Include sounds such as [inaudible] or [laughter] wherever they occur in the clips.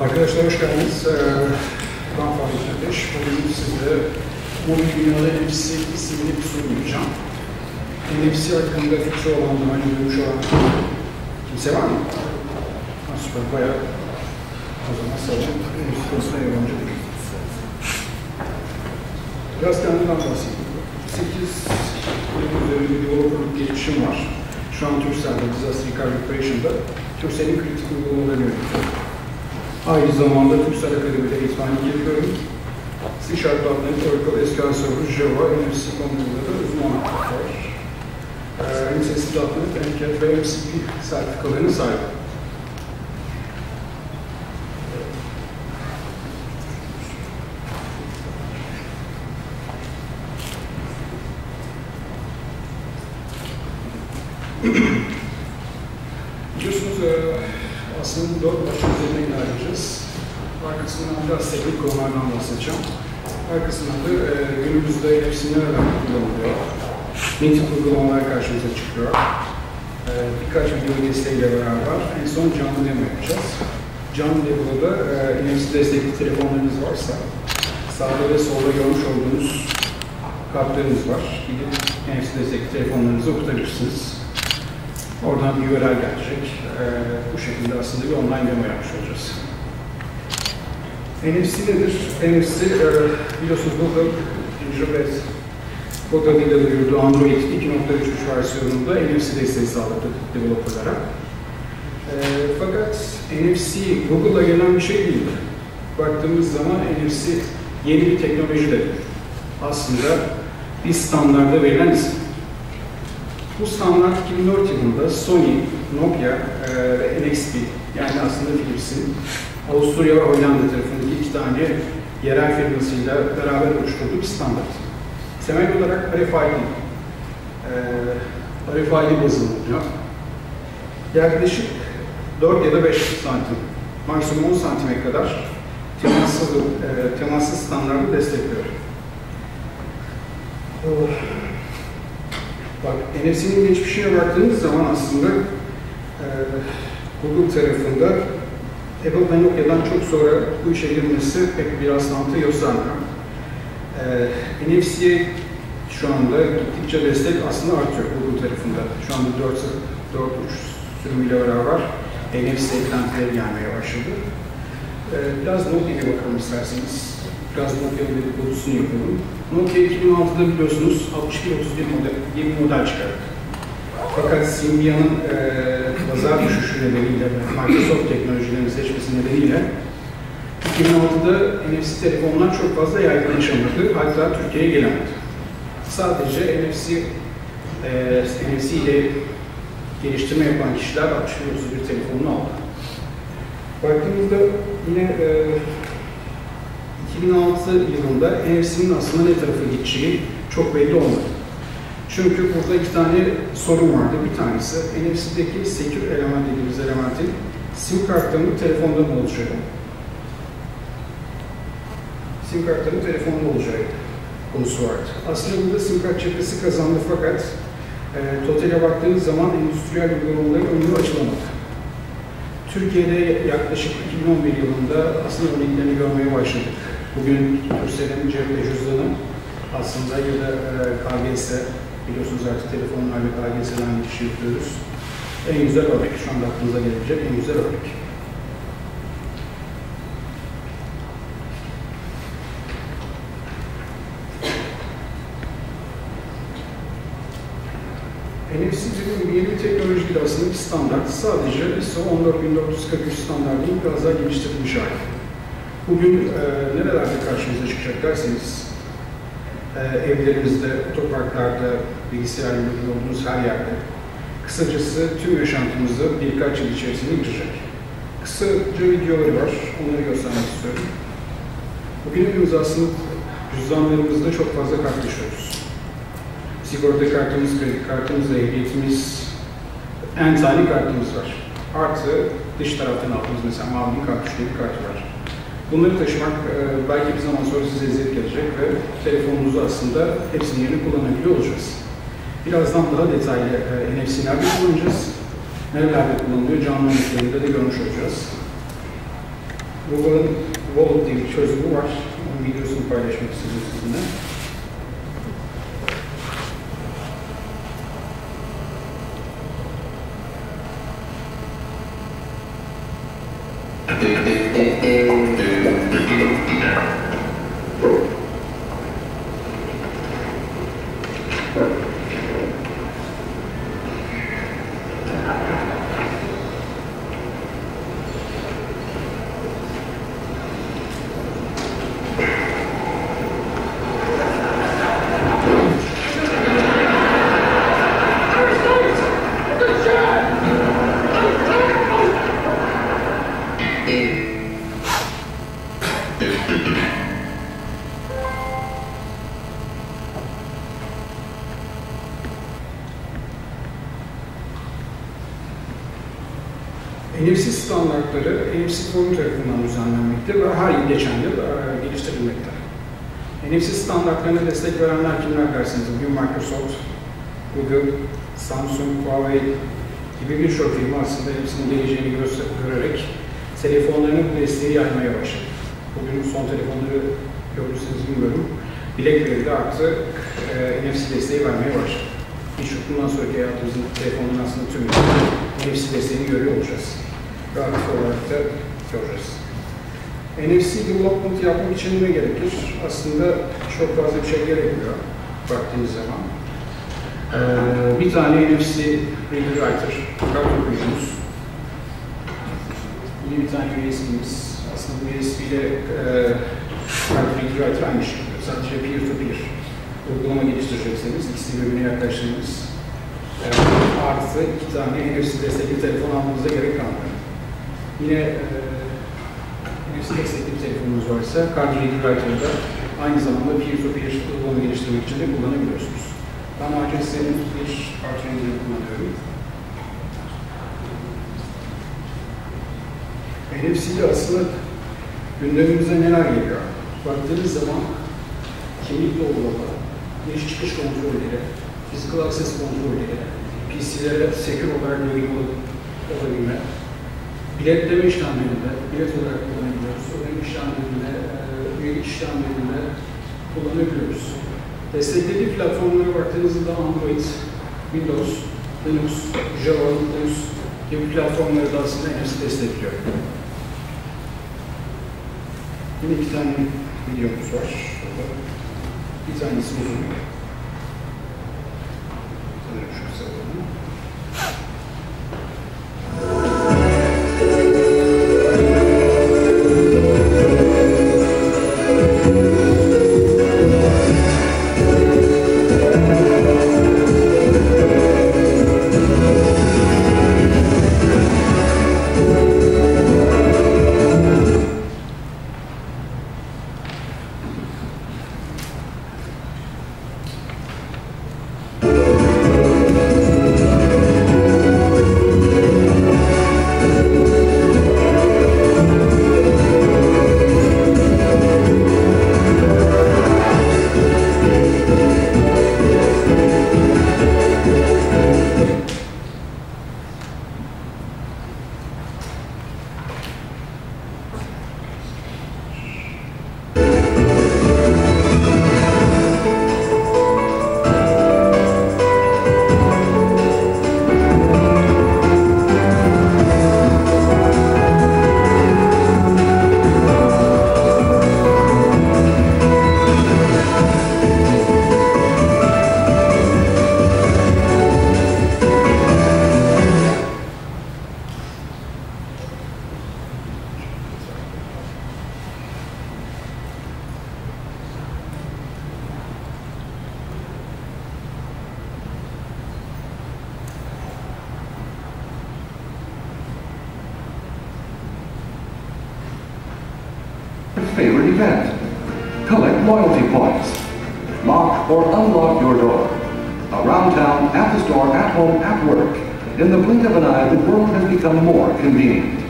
Arkadaşlar hoş geldiniz. Ee, ben Fatih Ateş. Bugün size mobil dünyada NFC isimli bir soru yapacağım. NFC hakkında fikri olan, daha önce duymuş olan kimse var mı? Ha, süper, bayağı o zaman salın. NFC konusuna yabancı değil. Biraz kendimden bahsedeyim. 8 yıl üzerinde bir developerlık gelişim var. Şu an Turkcell'de, Disaster Recovery Operation'da Turkcell'in kritik uygulamalarını yönetiyorum. Aynı zamanda Türksel Akademi'de eğitmenlik yapıyorum. C Sharp.NET, Oracle, SQL Server, Java, NFC konularında uzmanlık var. Ee, MCC.NET, MCAT ve MCP sertifikalarına sahip. Biliyorsunuz e, aslında dört başlık üzerine ilerleyeceğiz. Arkasından biraz teknik konulardan bahsedeceğim. Arkasından da e, nereden kullanılıyor, ne tip uygulamalar karşımıza çıkıyor, e, birkaç video desteğiyle beraber en son canlı demo yapacağız. Canlı demoda da e, NFC destekli telefonlarınız varsa sağda ve solda görmüş olduğunuz kartlarınız var. Gidip NFC destekli telefonlarınızı okutabilirsiniz. Oradan bir URL gelecek. Ee, bu şekilde aslında bir online demo yapmış olacağız. NFC nedir? NFC, e, biliyorsunuz Google Gingerbread kod adıyla duyurduğu Android 2.3 versiyonunda NFC desteği sağladı developerlara. E, fakat NFC Google'la gelen bir şey değil. Baktığımız zaman NFC yeni bir teknoloji de aslında bir standarda verilen isim. Bu standart 2004 yılında Sony, Nokia e, ve NXP yani aslında Philips'in Avusturya ve Hollanda tarafındaki iki tane yerel firmasıyla beraber oluşturduğu bir standart. Temel olarak RFID, e, RFID bazında bulunuyor. Yaklaşık 4 ya da 5 santim, maksimum 10 santime kadar temassız, e, temassız standartı destekliyor. Oh. Bak, NFC'nin geçmişine baktığımız zaman aslında e, Google tarafında Apple ve Nokia'dan çok sonra bu işe girmesi pek bir rastlantı göstermiyor. E, NFC'ye şu anda gittikçe destek aslında artıyor Google tarafında. Şu anda 4, 4 uç sürümüyle beraber NFC eklentileri gelmeye başladı. E, biraz Nokia'ya bakalım isterseniz. Biraz Nokia'nın dedikodusunu yapalım. Nokia 2006'da biliyorsunuz 6131 model, bir model çıkardı. Fakat Symbian'ın e, pazar düşüşü nedeniyle, Microsoft teknolojilerini seçmesi nedeniyle 2006'da NFC telefonlar çok fazla yaygınlaşamadı, hatta Türkiye'ye gelemedi. Sadece NFC, e, NFC ile geliştirme yapan kişiler 6131 telefonunu aldı. Baktığımızda yine e, 2006 yılında NFC'nin aslında ne tarafa gideceği çok belli olmadı. Çünkü burada iki tane sorun vardı. Bir tanesi NFC'deki secure element dediğimiz elementin sim kartlarının telefonda mı olacağı. Sim kartların telefonda olacağı konusu vardı. Aslında burada sim kart cephesi kazandı fakat e, totale baktığınız zaman endüstriyel uygulamaların önü açılamadı. Türkiye'de yaklaşık 2011 yılında aslında örneklerini görmeye başladık. Bugün Türkcell'in cep ve cüzdanı aslında ya da e, KGS, biliyorsunuz artık telefonlarla KGS'den geçiş yapıyoruz. En güzel örnek, şu anda aklınıza gelebilecek en güzel örnek. NFC dediğim gibi yeni bir teknoloji bir standart. Sadece ISO 14443 standartının biraz daha geliştirilmiş hali. Bugün e, nerelerde karşımıza çıkacak derseniz, e, evlerinizde, otoparklarda, bilgisayarla olduğunuz her yerde, kısacası tüm yaşantımızı birkaç yıl içerisinde girecek. Kısaca videoları var, onları göstermek istiyorum. Bugün aslında cüzdanlarımızda çok fazla kart yaşıyoruz. Sigorta kartımız, kredi kartımız, ehliyetimiz, en tane kartımız var. Artı dış taraftan aldığımız mesela mavi kart, bir kart var. Bunları taşımak e, belki bir zaman sonra size eziyet gelecek ve telefonunuzu aslında hepsinin yerini kullanabiliyor olacağız. Birazdan daha detaylı e, NFC nerede kullanacağız, nerelerde kullanılıyor, canlı örneklerinde de görmüş olacağız. Google'ın Wallet diye bir çözümü var. Onun videosunu paylaşmak istedim sizinle. NFC standartları NFC Forum tarafından düzenlenmekte ve her yıl geçen yıl e, geliştirilmekte. NFC standartlarına destek verenler kimler derseniz bugün Microsoft, Google, Samsung, Huawei gibi birçok firma aslında hepsinin geleceğini görerek telefonlarını bu desteği yaymaya başladı. Bugün son telefonları gördüyseniz bilmiyorum. BlackBerry'de artık e, NFC desteği vermeye başladı. Birçok bundan sonraki hayatımızın telefonların aslında tümü NFC desteğini görüyor olacağız. Aktif olarak da göreceğiz. NFC development yapmak için ne gerekir? Aslında çok fazla bir şey gerekmiyor baktığınız zaman. Ee, bir tane NFC reader writer, kart okuyucumuz. Yine bir tane USB'miz. Aslında bu USB ile e, reader writer aynı şey. Sadece peer to peer uygulama geliştirecekseniz ikisi birbirine yaklaştığınız e, artı iki tane NFC destekli telefon almanıza gerek kalmıyor. Yine e, NFC destekli bir telefonunuz varsa Reader Writer'da aynı zamanda peer-to-peer uygulama geliştirmek için de kullanabiliyorsunuz. Ben Market'in bir Reader'ı kullanıyorum. NFC ile aslında gündemimize neler geliyor? Baktığınız zaman kimlik doğrulama, giriş çıkış kontrolleri, physical access kontrolleri, PC'lere secure olarak ol- olabilme, biletleme işlemlerinde, bilet olarak kullanabiliyoruz. Ödeme işlemlerinde, e, üyelik işlemlerinde kullanabiliyoruz. Desteklediği platformlara baktığınızda Android, Windows, Linux, Java, Linux gibi platformları da aslında hepsi destekliyor. Yine iki tane videomuz var. Bir tanesi uzun. Sanırım şu kısa loyalty points. Lock or unlock your door. Around town, at the store, at home, at work. In the blink of an eye, the world has become more convenient.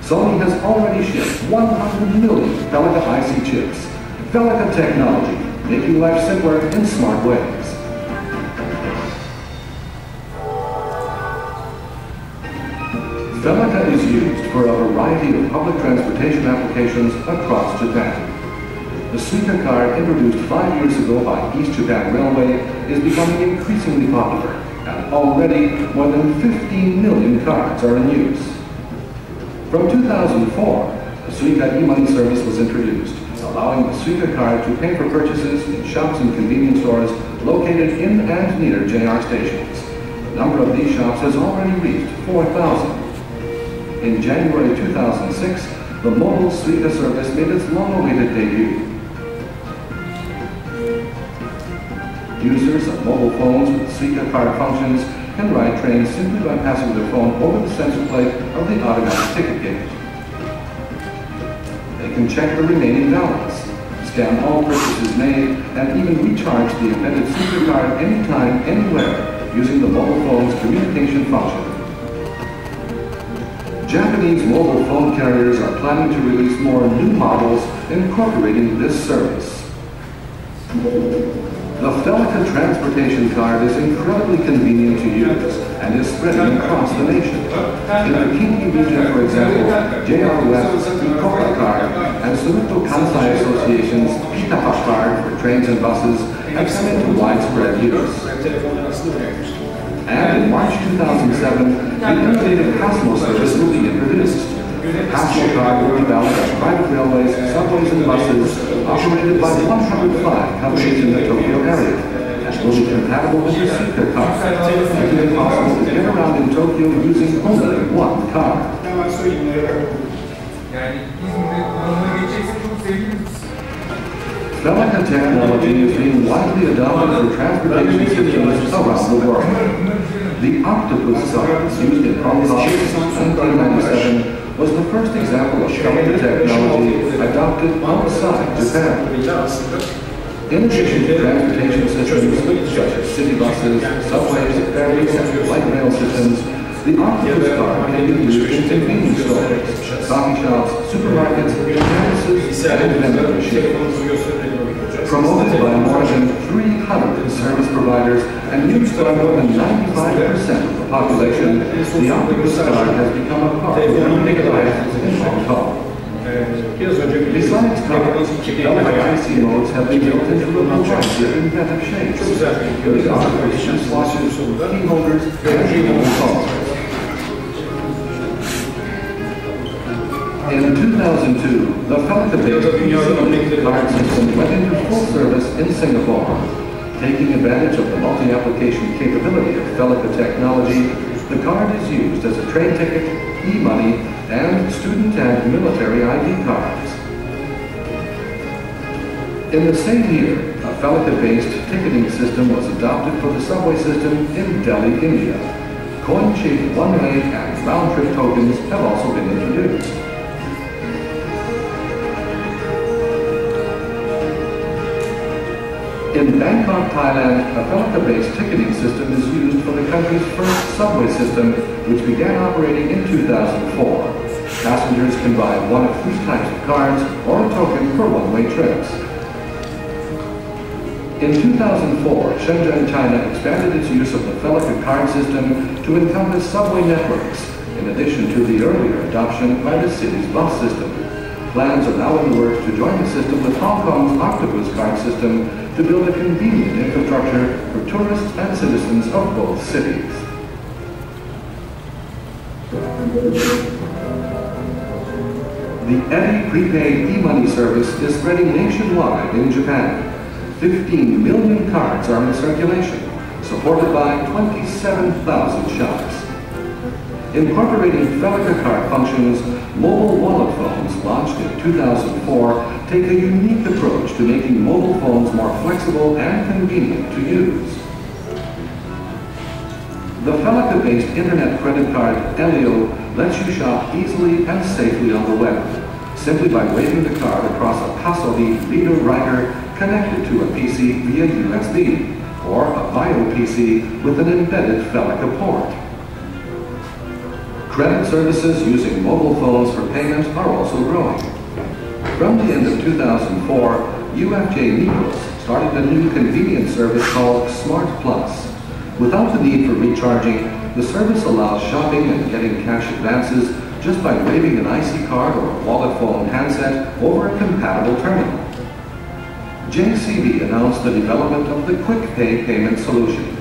Sony has already shipped 100 million Delica IC chips. Delica technology, making life simpler in smart ways. Felica is used for a variety of public transportation applications across Japan. The Suica card introduced five years ago by East Japan Railway is becoming increasingly popular, and already more than 15 million cards are in use. From 2004, the Suica e-money service was introduced, allowing the Suica card to pay for purchases in shops and convenience stores located in and near JR stations. The number of these shops has already reached 4,000. In January 2006, the mobile Suica service made its long-awaited debut. Users of mobile phones with card functions can ride trains simply by passing their phone over the sensor plate of the automatic ticket gate. They can check the remaining balance, scan all purchases made, and even recharge the embedded Suica card anytime, anywhere, using the mobile phone's communication function. Japanese mobile phone carriers are planning to release more new models incorporating this service. The Felica transportation card is incredibly convenient to use and is spreading across the nation. In the Kinki region, for example, JR West's Ikoka card and Suruto Kansai Association's Pitafa card for trains and buses have come into widespread use. And in March 2007, the innovative Pasmo service will be introduced. The Pasmo card will be valid at private railways, subways, and buses operated by 105 companies in the Tokyo area, and will be compatible with the Suica card, making it possible to get around in Tokyo using only one seviniriz. Felica technology is being widely adopted for transportation systems around the world. The octopus card used in Hong Kong in 1997 was the first example of Felica technology adopted outside Japan. In addition to transportation systems such as city buses, subways, ferries, and light rail systems, the octopus card can be used in convenience stores, coffee shops, supermarkets, campuses, and vending machines. Promoted by more than 300 service providers and used by more than 95% of the population, the octopus card has become a part of everyday life in Hong Kong. Besides cards, LIC modes have been built into a variety of inventive shapes. Güzel bir video. With key holders, and mobile phones. In 2002, the Felica-based Easy card system went into full service in Singapore. Taking advantage of the multi-application capability of Felica technology, the card is used as a train ticket, e-money, and student and military ID cards. In the same year, a Felica-based ticketing system was adopted for the subway system in Delhi, India. Coin-shaped one-way and round-trip tokens have also been introduced. In Bangkok, Thailand, a Felica-based ticketing system is used for the country's first subway system, which began operating in 2004. Passengers can buy one of three types of cards or a token for one-way trips. In 2004, Shenzhen, China expanded its use of the Felica card system to encompass subway networks, in addition to the earlier adoption by the city's bus system. Plans are now in the works to join the system with Hong Kong's Octopus card system to build a convenient infrastructure for tourists and citizens of both cities. The Eddie prepaid e-money service is spreading nationwide in Japan. 15 million cards are in circulation, supported by 27,000 shops. Incorporating Felica card functions, mobile wallet phones launched in 2004 take a unique approach to making mobile phones more flexible and convenient to use. The Felica-based internet credit card, Elio, lets you shop easily and safely on the web, simply by waving the card across a Pasodi reader writer connected to a PC via USB, or a Bio PC with an embedded Felica port. Credit services using mobile phones for payment are also growing. From the end of 2004, UFJ Migros started a new convenience service called Smart Plus. Without the need for recharging, the service allows shopping and getting cash advances just by waving an IC card or a wallet phone handset over a compatible terminal. JCB announced the development of the Quick Pay payment solution.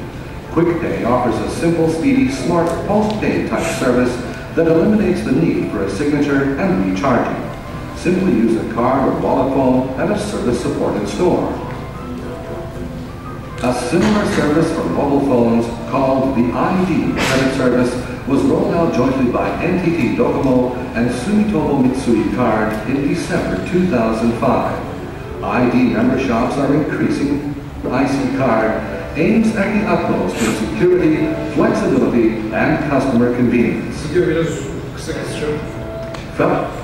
Quick Pay offers a simple, speedy, smart, post-pay type service that eliminates the need for a signature and recharging. Simply use a card or wallet phone at a service-supported store. A similar service for mobile phones called the ID credit service was rolled out jointly by NTT Docomo and Sumitomo Mitsui Card in December 2005. ID member shops are increasing. IC Card aims at the utmost in security, flexibility, and customer convenience. Video biraz kısa kısacağım. Philip,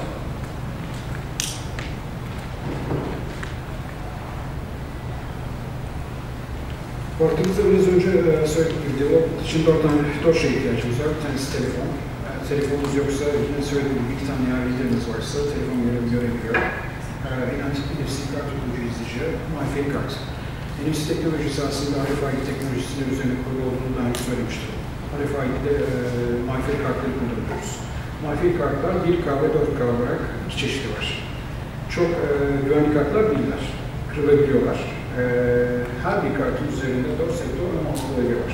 Baktığımızda biraz önce e, söyledik videoda. Şimdi tane, dört şeye ihtiyacımız var. Bir tanesi telefon. E, telefonumuz yoksa, yine söylediğim gibi iki tane ailelerimiz varsa telefon görevi görebiliyor. E, NFC, kart okuyucu izleyici, MyFair kart. NFC teknolojisi aslında RFID teknolojisinin üzerine kurulu olduğunu daha önce söylemiştim. RFID'de e, MyFair kartları kullanıyoruz. MyFair kartlar 1K ve 4K olarak iki çeşidi var. Çok e, güvenli kartlar değiller. Kırılabiliyorlar. E, her bir kartın üzerinde 4 sektör ve bölge var.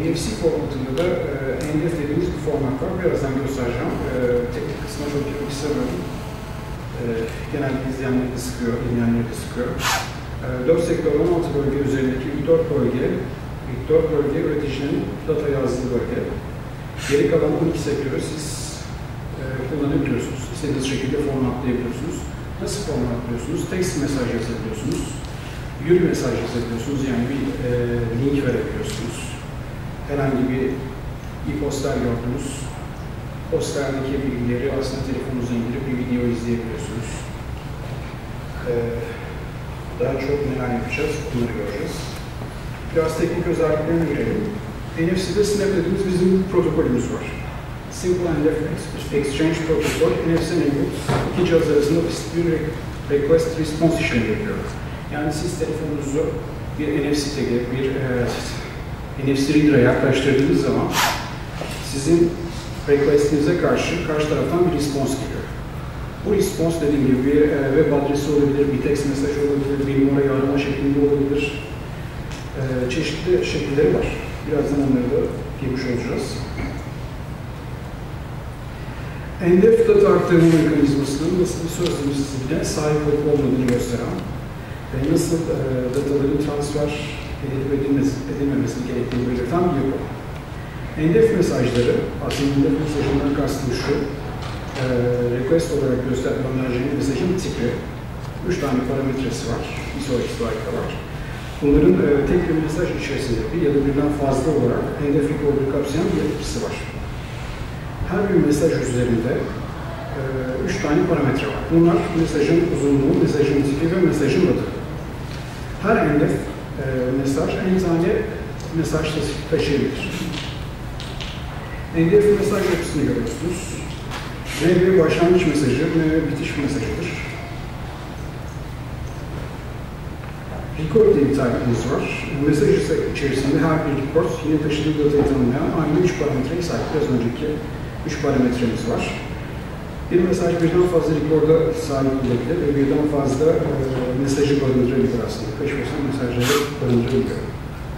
NFC formatında da e, NDF dediğimiz bir format var. Birazdan göstereceğim. E, teknik kısmına çok girmek istemiyorum. E, genelde izleyenleri de sıkıyor, dinleyenleri de sıkıyor. E, 4 sektör 16 bölge üzerindeki ilk 4 bölge, ilk 4 bölge üreticinin data yazdığı bölge. Geri kalan 12 sektörü siz e, kullanabiliyorsunuz. İstediğiniz şekilde formatlayabiliyorsunuz. Nasıl formatlıyorsunuz? Text mesaj yazabiliyorsunuz. Yürü mesaj yazabiliyorsunuz. Yani bir e, link verebiliyorsunuz. Herhangi bir e-poster gördünüz. Posterdeki bilgileri aslında telefonunuza indirip bir video izleyebiliyorsunuz. E, daha çok neler yapacağız? Bunları göreceğiz. Biraz teknik özelliklerine girelim. NFC'de Snap dediğimiz bizim protokolümüz var. Simple and Exchange Protocol, NFC enabled iki cihaz arasında basit bir request response işlemi yapıyor. Yani siz telefonunuzu bir NFC tag'e, bir e, NFC reader'a yaklaştırdığınız zaman sizin requestinize karşı karşı taraftan bir response geliyor. Bu response dediğim gibi bir e, web adresi olabilir, bir text mesaj olabilir, bir numarayı arama şeklinde olabilir. E, çeşitli şekilleri var. Birazdan onları da girmiş olacağız. NDF data aktarımı mekanizmasının nasıl bir söz sahip olup olmadığını gösteren ve nasıl e, dataların transfer edilip edilmesi, edilmemesi gerektiğini belirten bir yapı. NDF mesajları, aslında NDF mesajından kastım şu, e, request olarak göndereceğim mesajın tipi, üç tane parametresi var, bir sonraki slide'da var. Bunların e, tek bir mesaj içerisinde bir ya da birden fazla olarak NDF recorder'ı kapsayan bir yapısı var. Her bir mesaj üzerinde e, üç tane parametre var. Bunlar mesajın uzunluğu, mesajın tipi ve mesajın adı. Her NDF e, mesaj tane mesaj taşıyabilir. NDF mesaj yapısını görüyorsunuz. Ne bir başlangıç mesajı, ne bitiş mesajıdır. Record diye bir tarifimiz var. Mesaj içerisinde her bir record yine taşıdığı datayı tanımlayan aynı üç parametreye sahip. Biraz önceki üç parametremiz var. Bir mesaj birden fazla rekorda sahip olabilir ve birden fazla e, mesajı barındırabilir aslında. Peş peşe mesajları barındırabilir.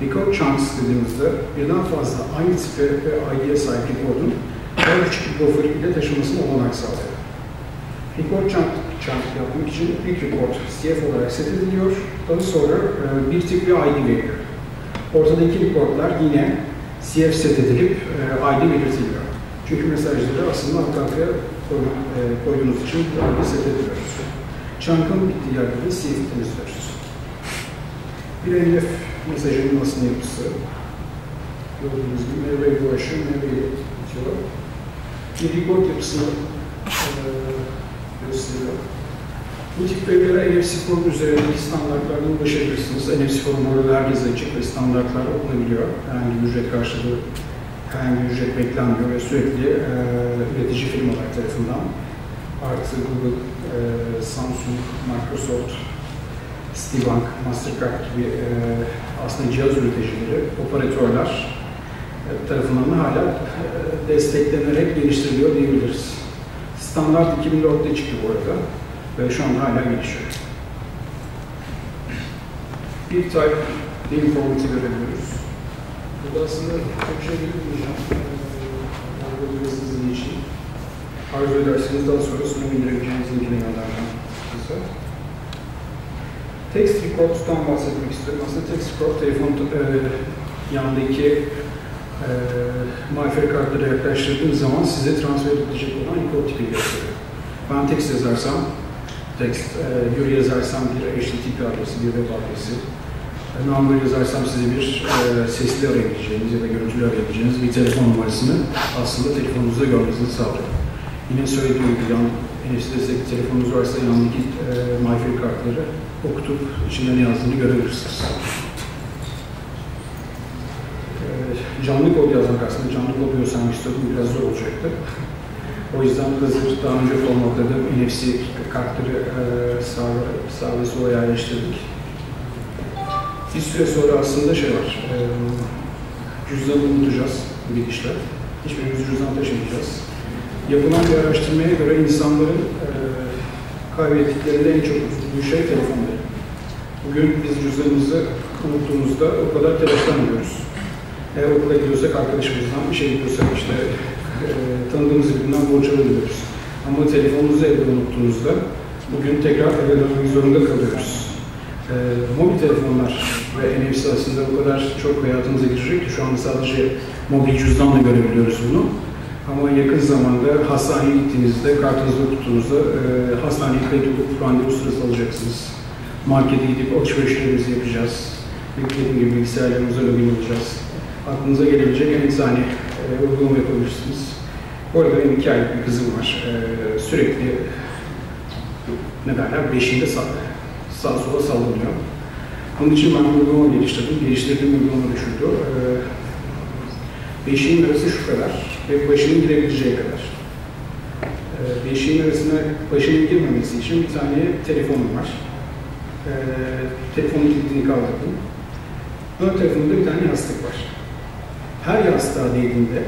Record chunks dediğimizde birden fazla aynı tipe ve ID'ye sahip rekordun daha küçük bir buffer ile taşımasına olanak sağlıyor. Record chunk, chunk yapmak için ilk record CF olarak set ediliyor. Daha sonra e, bir tip bir ID veriliyor. Ortadaki recordlar yine CF set edilip e, ID belirtiliyor. Çünkü mesajları aslında e, koyduğunuz için bir set ediyoruz. Chunk'ın bittiği yerde de CF'i temizliyoruz. Bir NF mesajının aslında yapısı. Gördüğünüz gibi meyve ulaşım, meyve bitiyor. Bir record yapısını e, gösteriyor. Bu tip verilere NFC form üzerindeki standartlardan ulaşabilirsiniz. NFC form orada herkese açık ve standartlar okunabiliyor. Herhangi bir ücret karşılığı, herhangi bir ücret beklenmiyor ve sürekli e, üretici firmalar tarafından artı Google, e, Samsung, Microsoft, Citibank, Mastercard gibi e, aslında cihaz üreticileri, operatörler e, tarafından da hala e, desteklenerek geliştiriliyor diyebiliriz. Standart 2004'te çıktı bu arada ve şu anda hala gelişiyor. Bir type name formatı görebiliyoruz. Burada aslında çok şey bilmeyeceğim. Argo hızlı için. Arzu ederseniz daha sonra sunum indirebileceğiniz göndereceğim size. Text Records'tan bahsetmek istiyorum. Aslında Text Record telefon e, yandaki e, MyFair kartları yaklaştırdığınız zaman size transfer edilecek olan record tipi gösteriyor. Ben text yazarsam, text, e, yürü yazarsam bir HTTP adresi, bir web adresi, e, number yazarsam size bir e, sesli arayabileceğiniz ya da görüntülü arayabileceğiniz bir telefon numarasını aslında telefonunuzda görmenizi sağlıyor. Yine söylediğim gibi yan NFC telefonunuz varsa yandaki e, MyFair kartları okutup içinde ne yazdığını görebilirsiniz. E, canlı kod yazmak aslında canlı kod göstermek istiyordum biraz zor olacaktı. O yüzden hazır daha önce formatladığım NFC kartları e, sağ, sağ ve sola yerleştirdik. Bir süre sonra aslında şey var, e, cüzdanı unutacağız bu gidişle. Hiçbirimiz cüzdan taşımayacağız. Yapılan bir araştırmaya göre insanların e, kaybettiklerinde en çok üzüldüğü şey telefonları. Bugün biz cüzdanımızı unuttuğumuzda o kadar telaşlanmıyoruz. Eğer okula gidiyorsak arkadaşımızdan bir şey gidiyorsak işte e, tanıdığımız birinden borç alabiliyoruz. Ama telefonumuzu evde unuttuğumuzda bugün tekrar eve dönmek zorunda kalıyoruz. E, mobil telefonlar ve NFC aslında o kadar çok hayatımıza girecek ki şu anda sadece mobil cüzdanla görebiliyoruz bunu. Ama yakın zamanda hastaneye gittiğinizde, kartınızı tuttuğunuzda e, hastaneye kayıt olup randevu sırası alacaksınız. Markete gidip alışverişlerimizi yapacağız. Dediğim gibi bilgisayarlarımıza login olacağız. Aklınıza gelebilecek en tane e, uygulama yapabilirsiniz. Bu arada benim iki aylık bir kızım var. E, sürekli ne derler, beşiğinde sağ, sağa sola sallanıyor. Bunun için ben bir uygulama geliştirdim. Geliştirdiğim uygulama da şuydu. E, beşiğin arası şu kadar ve başının girebileceği kadar. Ee, beşiğin arasına başının girmemesi için bir tane telefonum var. Ee, telefonun kilidini kaldırdım. Ön tarafında bir tane yastık var. Her yastığa değdiğinde,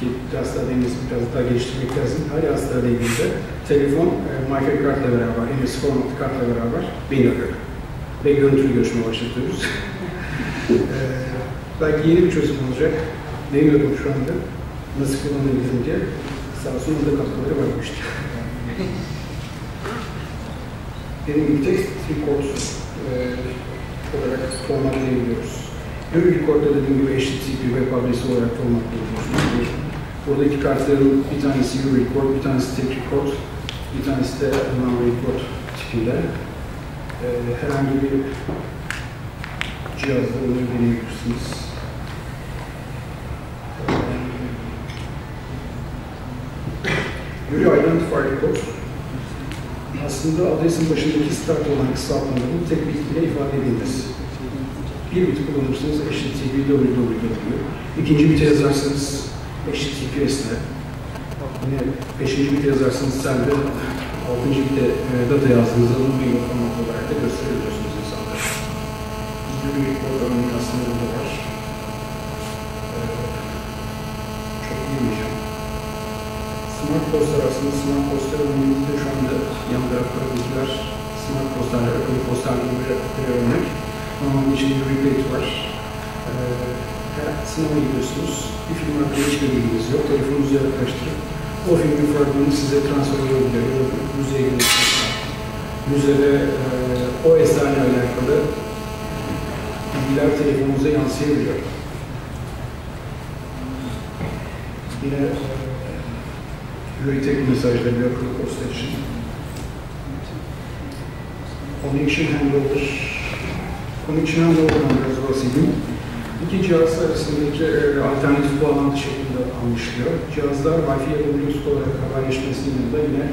ki yastığa değmesi biraz daha geliştirmek lazım, her yastığa değdiğinde telefon e, MyFair kartla beraber, NFC formatlı kartla beraber beni arıyor. Ve görüntülü görüşme başlatıyoruz. [laughs] ee, belki yeni bir çözüm olacak. Demiyorum şu anda nasıl kullanabilirim diye sağ olsun da katkıları varmıştı. [laughs] Benim gibi text record e, olarak formatlayabiliyoruz. Ön record'da dediğim gibi HTTP web adresi olarak formatlayabiliyorsunuz. Burada iki kartların bir tanesi Euro record, bir tanesi tek record, bir tanesi de non record tipiyle. E, herhangi bir cihazda bunu deneyebilirsiniz. Yuri Identifier Code aslında adresin başındaki start olan kısaltmaların tek bit ile ifade edilmesi. Bir bit kullanırsanız HTTP www. İkinci bit yazarsanız HTTPS ile. Yine beşinci bit yazarsanız sende, bitte e, data yazdığınızda bunu bir format olarak da gösterebiliyorsunuz insanlara. Yuri Code örneği aslında burada var. Ee, çok bilmeyeceğim. Smart postlar aslında smart postlar örneğimizde şu anda yan tarafta bilgiler smart postlar, akıllı gibi bir, bir örnek. Onun için bir replate var. Ee, her sinema gidiyorsunuz, bir film hakkında hiçbir bilginiz yok, telefonunuzu yaklaştırıp o filmin fragmanını size transfer da müzeye gidiyorsunuz. Müzede e, o eserle alakalı bilgiler telefonunuza yansıyabiliyor. Yine e, Hürriyet mesajları bir akıllı posta için. Connection Handler. Connection Handler'dan biraz bahsedeyim. İki cihaz arasındaki e, alternatif bağlantı şeklinde anlaşılıyor. Cihazlar Wi-Fi ya da Bluetooth olarak haberleşmesinin yanında yine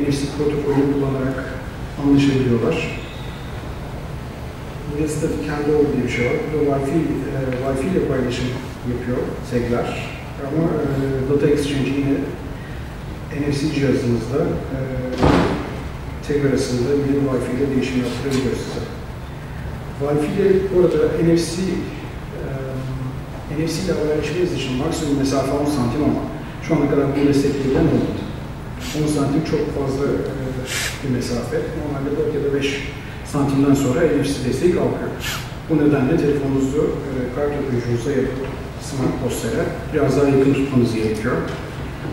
NFC protokolü kullanarak anlaşabiliyorlar. De static handover diye bir şey var. Bu da Wi-Fi, e, Wi-Fi ile paylaşım yapıyor segler. Ama e, data exchange yine NFC cihazınızda e, tag arasında bir Wi-Fi ile değişim yaptırabiliyor size. Wi-Fi ile bu arada NFC e, NFC ile haberleşmeniz için maksimum mesafe 10 santim ama şu ana kadar bunu destekleyen olmadı. 10 santim çok fazla e, bir mesafe. Normalde 4 ya da 5 santimden sonra NFC desteği kalkıyor. Bu nedenle telefonunuzu e, kart okuyucunuza ya da smart postlara biraz daha yakın tutmanız gerekiyor.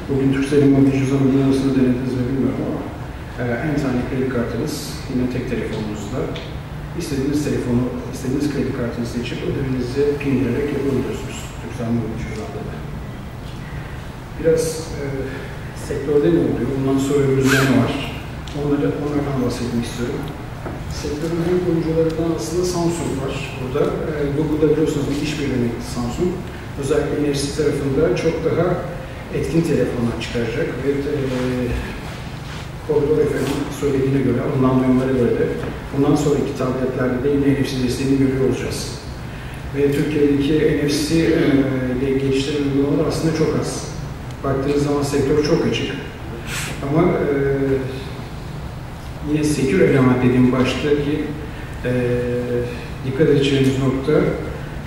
Bugün Turkcell'in mobil cüzdan uygulamasını denediniz mi bilmiyorum ama e, en tane kredi kartınız yine tek telefonunuzda. İstediğiniz telefonu, istediğiniz kredi kartını seçip ödemenizi pin vererek yapabiliyorsunuz. Turkcell mobil cüzdanda da. Biraz e, sektörde ne oluyor? Bundan sonra önümüzde ne var? Onları, onlardan bahsetmek istiyorum. Sektörün büyük oyuncularından aslında Samsung var burada. E, Google'da biliyorsunuz bir işbirliği Samsung. Özellikle NFC tarafında çok daha etkin telefonlar çıkaracak ve e, Koridor Efendim söylediğine göre, alınan duyumlara göre de bundan sonraki tabletlerde de yine NFC desteğini görüyor olacağız. Ve Türkiye'deki NFC e, ile geliştirilen uygulamalar aslında çok az. Baktığınız zaman sektör çok açık. Ama e, yine secure element dediğim baştaki e, dikkat edeceğiniz nokta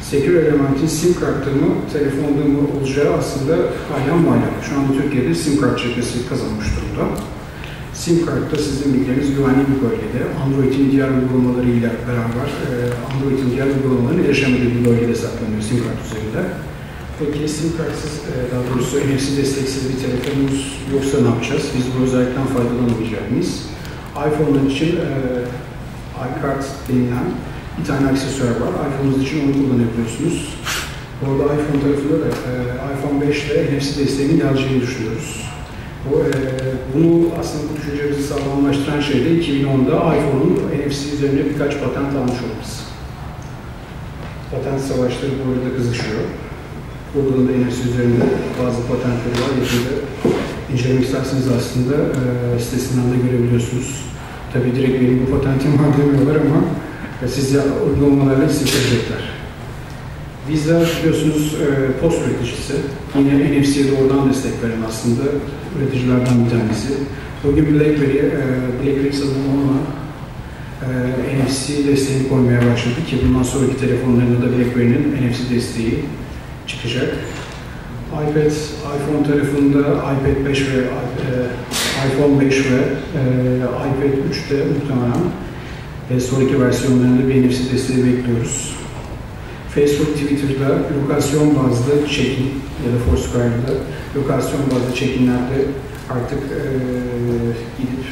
secure elementin sim kartı mı, telefonda mı olacağı aslında hala muallak. Şu anda Türkiye'de sim kart cephesi kazanmış durumda. SIM kartta sizin bilgileriniz güvenli bir bölgede. Android'in diğer uygulamalarıyla beraber e, Android'in diğer uygulamalarının erişemediği bir bölgede saklanıyor SIM kart üzerinde. Peki SIM kartsız, e, daha doğrusu NFC desteksiz bir telefonumuz yoksa ne yapacağız? Biz bu özellikten faydalanamayacak mıyız? iPhone'lar için e, iCard denilen bir tane aksesuar var. iPhone'unuz için onu kullanabiliyorsunuz. Bu arada iPhone tarafında da iPhone 5 ile NFC desteğinin geleceğini düşünüyoruz. Bu, e, bunu aslında bu düşüncemizi sağlamlaştıran şey de 2010'da iPhone'un NFC üzerine birkaç patent almış olması. Patent savaşları bu arada kızışıyor. Google'ın da NFC üzerinde bazı patentleri var. Yakında incelemek isterseniz aslında e, sitesinden de görebiliyorsunuz. Tabii direkt benim bu patentim var demiyorlar ama e, siz uygulamalarla hissedecekler. Visa biliyorsunuz e, post üreticisi. Yine NFC'ye doğrudan destek veren aslında üreticilerden bir tanesi. Bugün BlackBerry, e, BlackBerry sanırım ona e, NFC desteğini koymaya başladı ki bundan sonraki telefonlarında da BlackBerry'nin NFC desteği çıkacak. iPad, iPhone tarafında iPad 5 ve e, iPhone 5 ve e, iPad 3'te muhtemelen ve sonraki versiyonlarında bir NFC desteği bekliyoruz. Facebook, Twitter'da lokasyon bazlı check-in ya da Foursquare'da lokasyon bazlı check-inlerde artık e, gidip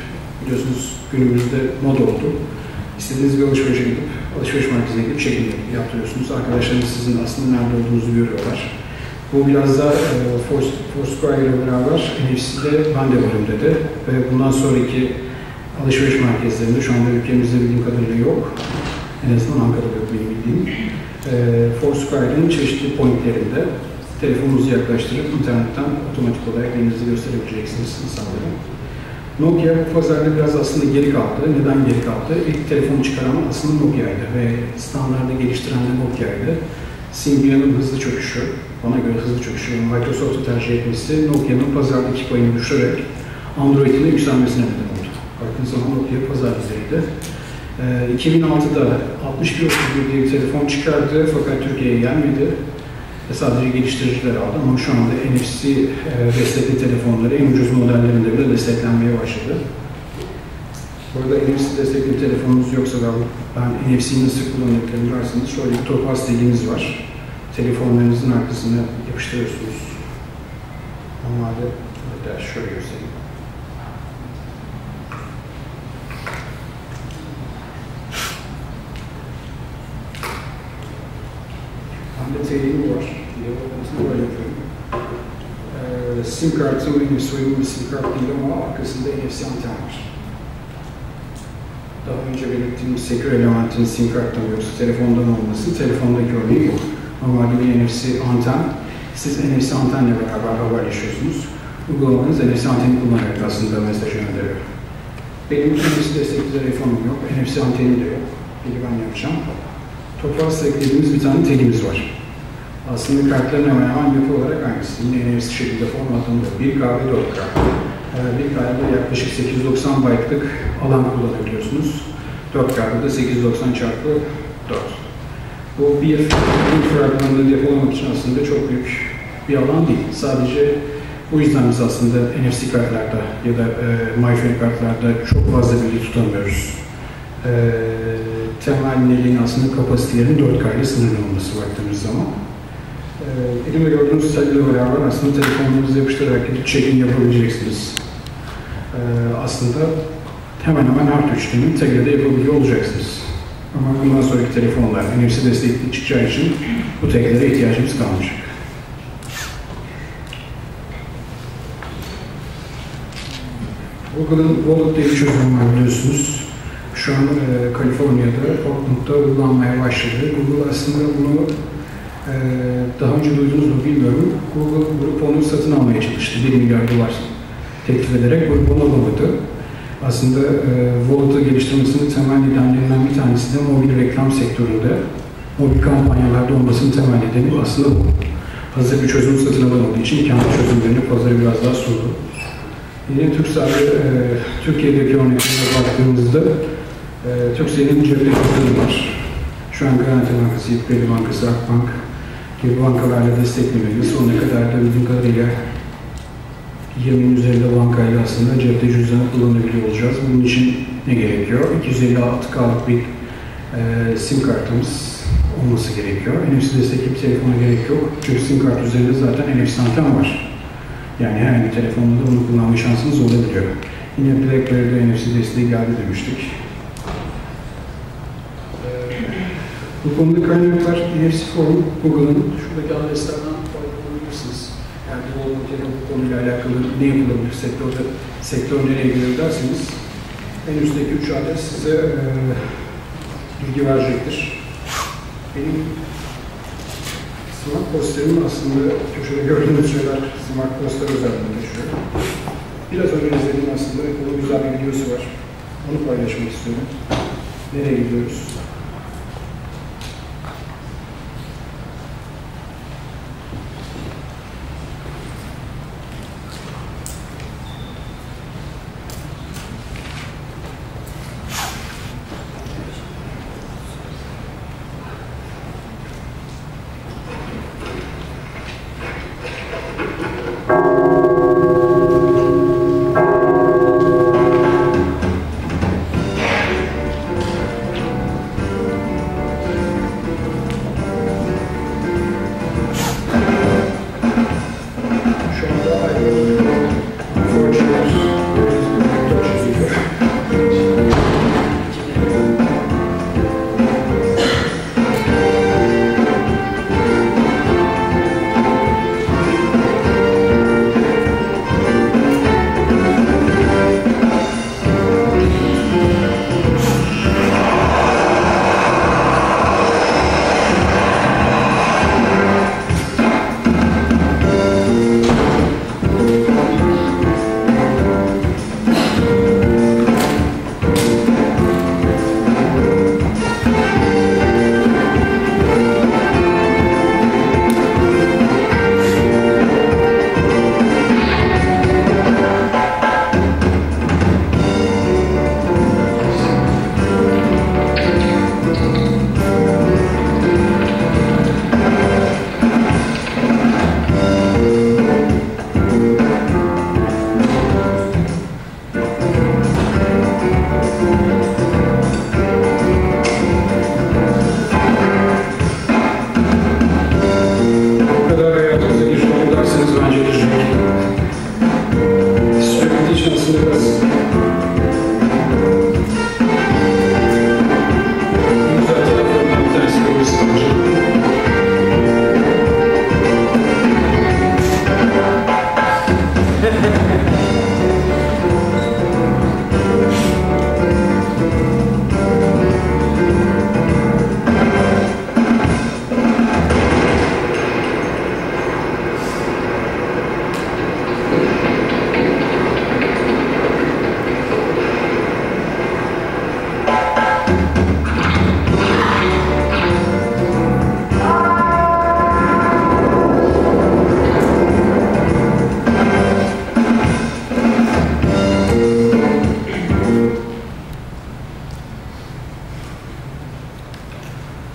biliyorsunuz günümüzde mod oldu. İstediğiniz bir alışverişe gidip alışveriş merkezine gidip check-in yaptırıyorsunuz. Arkadaşlarınız sizin aslında nerede olduğunuzu görüyorlar. Bu biraz da e, Foursquare ile beraber NFC'de ben de varım dedi. Ve bundan sonraki alışveriş merkezlerinde şu anda ülkemizde bildiğim kadarıyla yok. En azından Ankara'da benim bildiğim e, Foursquare'ın çeşitli pointlerinde telefonunuzu yaklaştırıp internetten otomatik olarak elinizi gösterebileceksiniz insanlara. Nokia bu pazarda biraz aslında geri kaldı. Neden geri kaldı? İlk telefonu çıkaran aslında Nokia'ydı ve standartı geliştiren de Nokia'ydı. Symbian'ın hızlı çöküşü, bana göre hızlı çöküşü, Microsoft'u tercih etmesi Nokia'nın pazardaki payını düşürerek Android'in yükselmesine neden oldu. Baktığınız zaman Nokia pazar lideriydi. 2006'da 6131 diye bir telefon çıkardı fakat Türkiye'ye gelmedi. Sadece geliştiriciler aldı ama şu anda NFC e, destekli telefonları en ucuz modellerinde bile desteklenmeye başladı. Burada NFC destekli telefonunuz yoksa da ben NFC'yi nasıl kullandıklarını derseniz şöyle bir topaz dediğimiz var. Telefonlarınızın arkasına yapıştırıyorsunuz. Normalde şöyle göstereyim. Bende teyini var. Yapılmasını böyle yapıyorum. Ee, sim kartı benim soyum bir sim kart değil ama arkasında NFC anten var. Daha önce belirttiğim secure elementin sim karttan yoksa telefondan olması telefondaki örneği yok. Normalde bir NFC anten, siz NFC antenle beraber haberleşiyorsunuz. Uygulamanız NFC anteni kullanarak aslında mesaj gönderiyor. Benim NFC destekli telefonum yok, NFC anteni de yok. Biri ben yapacağım. Toprağa eklediğimiz bir tane telimiz var. Aslında kartların hemen hemen yapı olarak aynısı. Yine NFC şekilde formatında 1K ve 4K. Ee, 1K'da yaklaşık 890 byte'lık alan kullanabiliyorsunuz. 4K'da da 890 çarpı 4. Bu bir bir fragmanını depolamak için aslında çok büyük bir alan değil. Sadece bu yüzden biz aslında NFC kartlarda ya da e, MyFair kartlarda çok fazla bilgi tutamıyoruz. E, temel neliğin aslında kapasitelerin 4K ile sınırlı olması baktığımız zaman. E, elimde gördüğünüz tablo beraber aslında telefonunuzu yapıştırarak gidip check-in yapabileceksiniz. E, aslında hemen hemen her tuşlamanın TG'de yapabiliyor olacaksınız. Ama bundan sonraki telefonlar NFC destekli çıkacağı için bu TG'lere ihtiyacımız kalmayacak. Google'ın Wallet diye bir çözüm var biliyorsunuz. Şu an e, Kaliforniya'da, Portland'da uygulanmaya başladı. Google aslında bunu e, daha önce duydunuz mu bilmiyorum. Google grup onu satın almaya çalıştı. 1 milyar dolar teklif ederek grup onu alamadı. Aslında e, Wallet'ı geliştirmesinin temel nedenlerinden bir tanesi de mobil reklam sektöründe, mobil kampanyalarda olmasının temel nedeni aslında bu. Hazır bir çözüm satın alamadığı için kendi çözümlerini pazarı biraz daha sordu. Yine Türkcell'de, e, Türkiye'deki örneklerine baktığımızda e, Türkcell'in cep var. Şu an Garanti Bankası, Kredi Bankası, Akbank gibi bankalarla destekleniyor. Sonuna kadar da bildiğim kadarıyla 20'nin üzerinde bankayla aslında cepte cüzdan kullanabiliyor olacağız. Bunun için ne gerekiyor? 256K'lık bir e, sim kartımız olması gerekiyor. NFC destekli bir telefona gerek yok. Çünkü sim kart üzerinde zaten NFC anten var. Yani herhangi bir telefonla da bunu kullanma şansınız olabiliyor. Yine BlackBerry'de NFC desteği geldi demiştik. Ee, bu konuda kaynaklar NFC formu Google'ın şuradaki adreslerden faydalanabilirsiniz. Yani bu olmayan bu konuyla alakalı ne yapılabilir, sektörde, sektör nereye gidiyor derseniz en üstteki üç adres size e, bilgi verecektir. Benim Smart posterim aslında köşede gördüğünüz şeyler smart poster özelliğini taşıyor. Biraz önce izlediğim aslında bunun güzel bir videosu var. Onu paylaşmak istiyorum. Nereye gidiyoruz?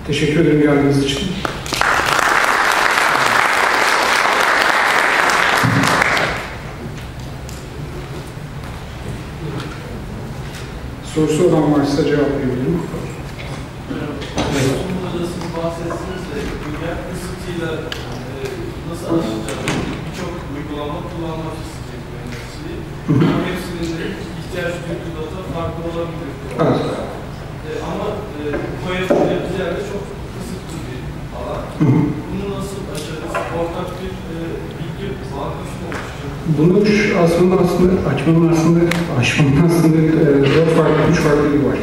Teşekkür ederim geldiğiniz için. Sorusu olan varsa cevaplayabilirim. Nasıl aşacağız? Birçok uygulama kullanmak isteyecek mühendisliği. Ama hepsinin de ihtiyaç duyduğu data farklı olabilir. Evet. E, ama e, koyabileceğimiz yerde çok kısıtlı bir alan. Bunu nasıl aşarız? Ortak bir e, bilgi mı oluşacak? Bunu aslında aslında açmanın aslında aşmanın aslında e, dört farklı, üç farklı yolu var.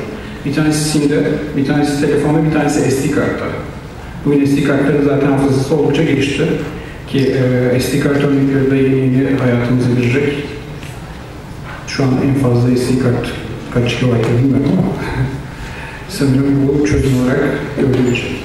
Bir tanesi SIM'de, bir tanesi telefonda, bir tanesi SD kartta. Bugün SD kartların zaten hafızası oldukça gelişti. Ki e, SD kart örnekleri de yeni yeni hayatımıza girecek. Şu an en fazla SD kart kaç GB bilmiyorum ama [laughs] sanırım bu çözüm olarak görülecek.